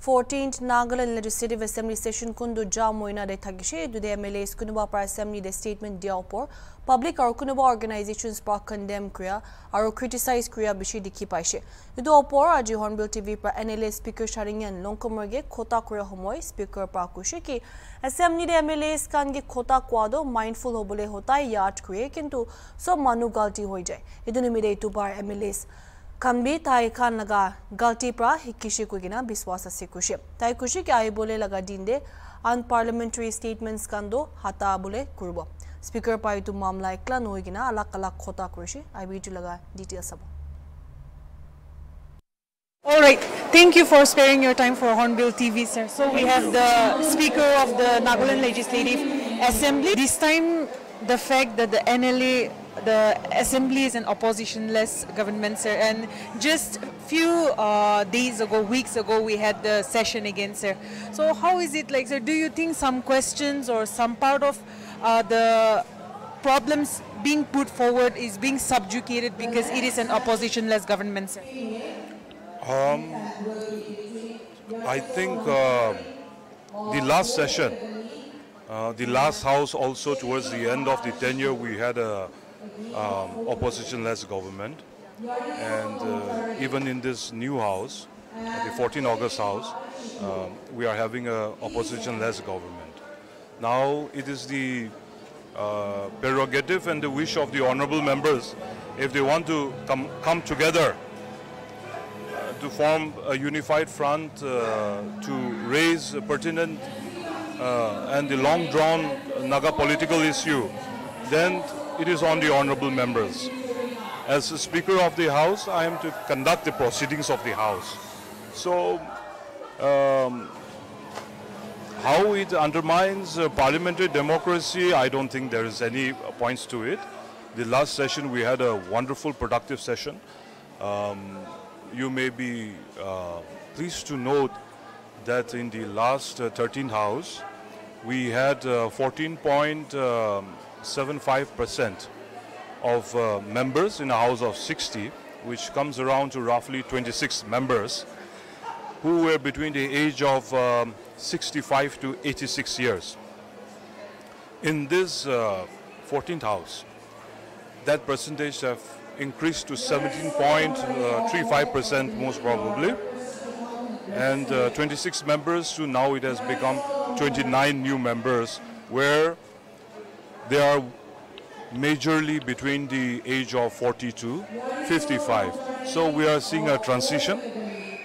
14th Nagaland Legislative Assembly session kundu jam moina de thagishe du de MLAs kunuba par assembly de statement dia upor public aru kunuba organizations pa condemn kriya aru criticize kriya bishi dikhi paise du upor aji hornbill tv par NLA speaker sharingan longkomorge khota kriya homoy speaker pa kushe ki assembly de MLAs kan ge khota kwado mindful hobole hotai yard kriye kintu sob manu galti hoi jay iduni mide tu bar MLAs खम्बी ताई खान लगा गलती पर हिकिशी हिकिशि कुगिना विश्वास से खुशी ताई खुशी के आई बोले लगा दिन दे अन पार्लियामेंट्री स्टेटमेंट्स का दो हाता बोले कुर्बो स्पीकर पाई तो मामला एकला नोइगिना अलग अलग खोता कुरशि आई बीजु लगा डिटेल सब All right, thank you for sparing your time for Hornbill TV, sir. So we have the Speaker of the Nagaland Legislative Assembly. This time, the fact that the NLA the assembly is an oppositionless government, sir. And just few uh, days ago, weeks ago, we had the session again, sir. So how is it like, sir? Do you think some questions or some part of uh, the problems being put forward is being subjugated because it is an oppositionless government, sir? Um, I think uh, the last session, uh, the last house also towards the end of the tenure, we had a um, opposition-less government. And uh, even in this new house, the 14 August house, um, we are having a opposition-less government. Now it is the uh, prerogative and the wish of the honorable members, if they want to come, come together uh, to form a unified front uh, to raise a pertinent uh, and the long-drawn Naga political issue, then it is on the honorable members. As the Speaker of the House, I am to conduct the proceedings of the House. So, um, how it undermines uh, parliamentary democracy, I don't think there is any points to it. The last session, we had a wonderful, productive session. Um, you may be uh, pleased to note that in the last uh, 13th House, we had uh, 14 point, um, 75% of uh, members in a house of 60, which comes around to roughly 26 members, who were between the age of um, 65 to 86 years. In this uh, 14th house, that percentage have increased to 17.35% most probably, and uh, 26 members to now it has become 29 new members, where they are majorly between the age of 40 to 55. So we are seeing a transition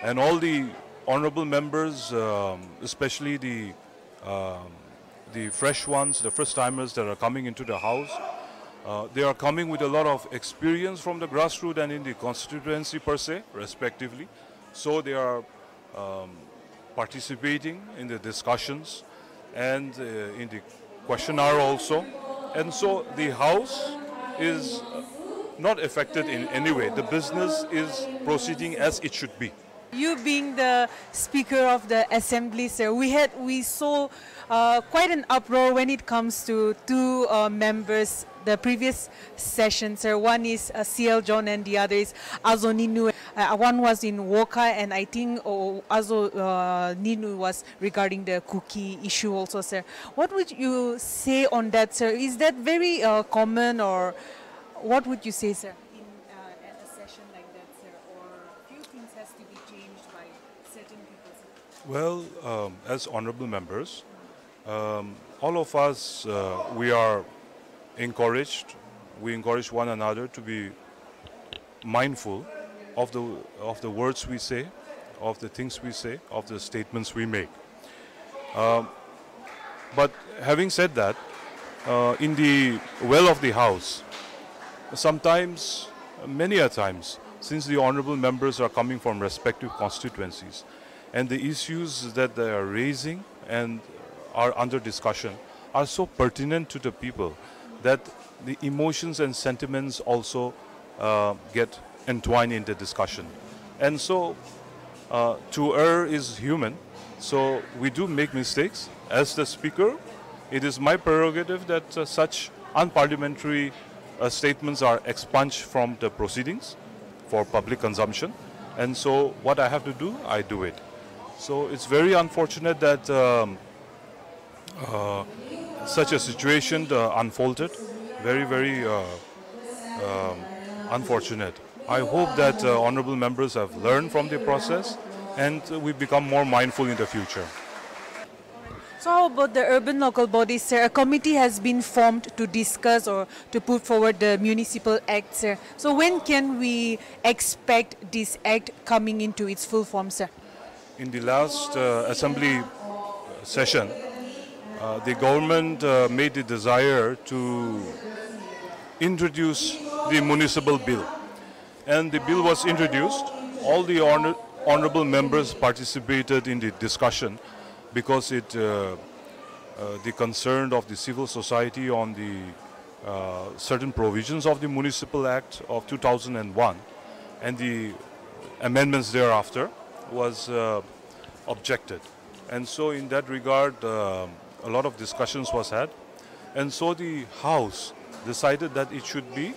and all the honorable members, um, especially the, um, the fresh ones, the first timers that are coming into the house, uh, they are coming with a lot of experience from the grassroots and in the constituency per se, respectively. So they are um, participating in the discussions and uh, in the questionnaire also. And so the house is not affected in any way. The business is proceeding as it should be. You being the Speaker of the Assembly, sir, we had we saw uh, quite an uproar when it comes to two uh, members. The previous session, sir. One is uh, CL John, and the other is Azo Nienu. Uh, one was in Wokha, and I think oh, Azo uh, Nienu was regarding the Kuki issue also, sir. What would you say on that, sir? Is that very uh, common, or what would you say, sir? In, uh, a session like that, sir, or few things has to be changed by certain people. Sir? Well, um, as honorable members, um, all of us, uh, we are encouraged, we encourage one another to be mindful of the, of the words we say, of the things we say, of the statements we make. Um, but having said that, uh, in the well of the house, sometimes, many a times, since the honorable members are coming from respective constituencies, and the issues that they are raising and are under discussion are so pertinent to the people that the emotions and sentiments also uh, get entwined in the discussion. And so, uh, to err is human, so we do make mistakes. As the speaker, it is my prerogative that uh, such unparliamentary uh, statements are expunged from the proceedings for public consumption. And so, what I have to do, I do it. So it's very unfortunate that um, uh, such a situation uh, unfolded. Very, very uh, um, unfortunate. I hope that uh, honorable members have learned from the process and we become more mindful in the future. So how about the urban local bodies, sir? A committee has been formed to discuss or to put forward the municipal act, sir. So when can we expect this act coming into its full form, sir? In the last uh, assembly session, uh, the government uh, made the desire to introduce the municipal bill. And the bill was introduced. All the honor honorable members participated in the discussion because it, uh, uh, the concern of the civil society on the uh, certain provisions of the Municipal Act of 2001 and the amendments thereafter was uh, objected. And so in that regard, uh, a lot of discussions was had. And so the House decided that it should be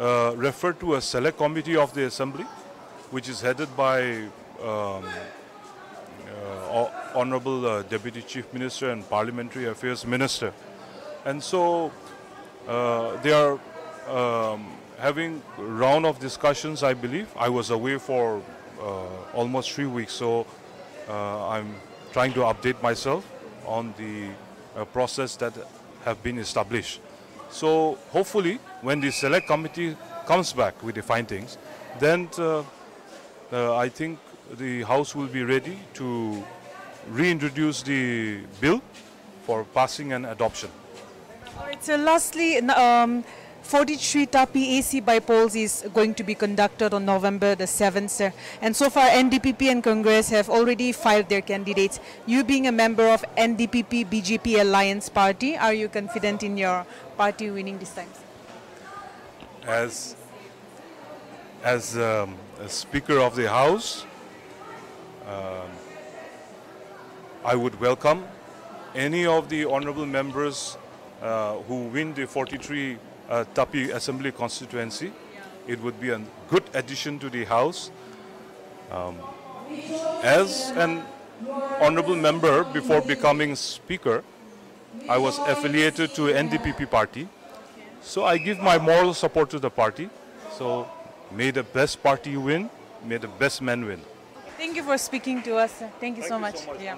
uh, referred to a select committee of the Assembly, which is headed by um, uh, Honorable uh, Deputy Chief Minister and Parliamentary Affairs Minister. And so uh, they are um, having round of discussions, I believe. I was away for almost three weeks, so I'm trying to update myself on the uh, process that have been established. So hopefully, when the select committee comes back with the findings, then I think the House will be ready to reintroduce the bill for passing and adoption. All right, so lastly, um, 43 TAPI AC by polls is going to be conducted on November the 7th, sir. And so far, NDPP and Congress have already filed their candidates. You being a member of NDPP BJP Alliance Party, are you confident in your party winning this time? As, as um, a Speaker of the House, um, I would welcome any of the honorable members uh, who win the 43 uh, Tapi Assembly constituency. It would be a good addition to the House. Um, as an honorable member before becoming Speaker, I was affiliated to NDPP party. So I give my moral support to the party. So may the best party win, may the best man win. Thank you for speaking to us. Thank you Thank so you much. So much yeah.